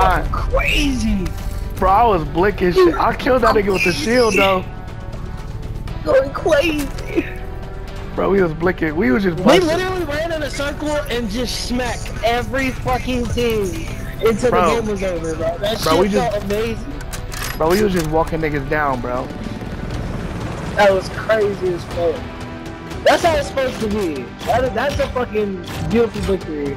I, crazy. bro, I was blinking shit. I killed that nigga with the shield though. Going crazy. Bro, we was blinking. We was just blinking. We literally ran in a circle and just smacked every fucking team until Bro. the game was over, bro. That Bro, shit we just- amazing. Bro, we was just walking niggas down, bro. That was crazy as fuck. That's how it's supposed to be. That, that's a fucking beautiful victory.